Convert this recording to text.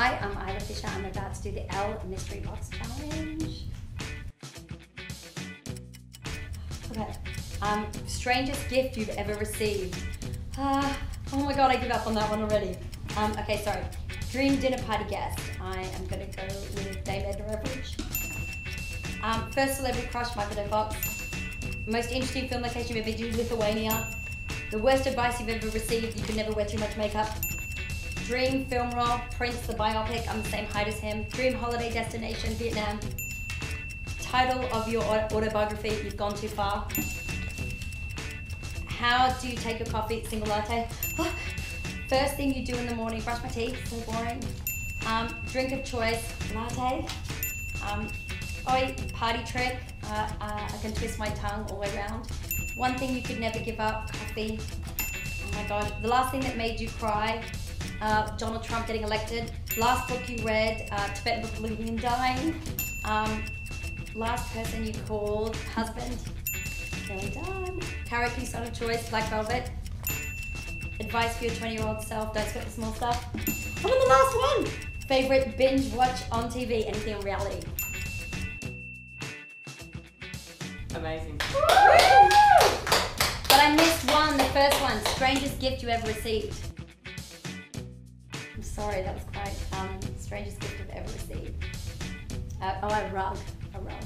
Hi, I'm Isla Fisher. I'm about to do the ELLE Mystery Box Challenge. Okay. Um, strangest gift you've ever received. Uh, oh my god, I give up on that one already. Um, okay, sorry. Dream dinner party guest. I am gonna go with Dame Edna Everage. Um, first celebrity crush, Michael. Fox. Most interesting film location you've ever to, Lithuania. The worst advice you've ever received, you can never wear too much makeup. Dream film role, Prince the biopic, I'm the same height as him. Dream holiday destination, Vietnam. Title of your autobiography, You've Gone Too Far. How do you take your coffee, single latte? First thing you do in the morning, brush my teeth, so boring. Um, drink of choice, latte. Um, oh, party trick, uh, uh, I can twist my tongue all the way around. One thing you could never give up, coffee. Oh my god. The last thing that made you cry, uh, Donald Trump getting elected. Last book you read, uh, Tibetan Book of Living and Dying. Um, last person you called, husband. Okay, done. Son of choice, Black Velvet. Advice for your 20 year old self, don't sweat the small stuff. I'm on the last one. Favorite binge watch on TV, anything on reality. Amazing. But I missed one, the first one. Strangest gift you ever received. I'm sorry, that was quite um, strangest gift I've ever received. Uh, oh, a rug, a rug.